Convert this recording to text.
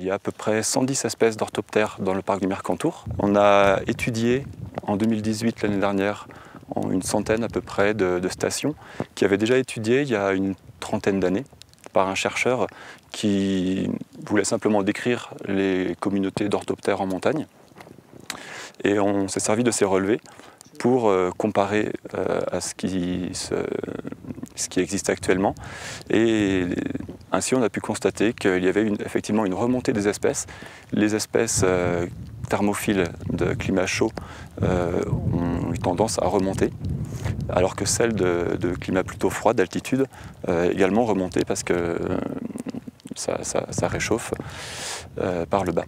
Il y a à peu près 110 espèces d'orthoptères dans le parc du Mercantour. On a étudié en 2018, l'année dernière, une centaine à peu près de, stations qui avaient déjà étudié il y a une trentaine d'années par un chercheur qui voulait simplement décrire les communautés d'orthoptères en montagne. Et on s'est servi de ces relevés pour euh, comparer euh, à ce qui, ce qui existe actuellement. Et ainsi, on a pu constater qu'il y avait effectivement une remontée des espèces. Les espèces euh, thermophiles de climat chaud ont eu tendance à remonter, alors que celles de, climat plutôt froid, d'altitude, également remontaient parce que ça réchauffe par le bas.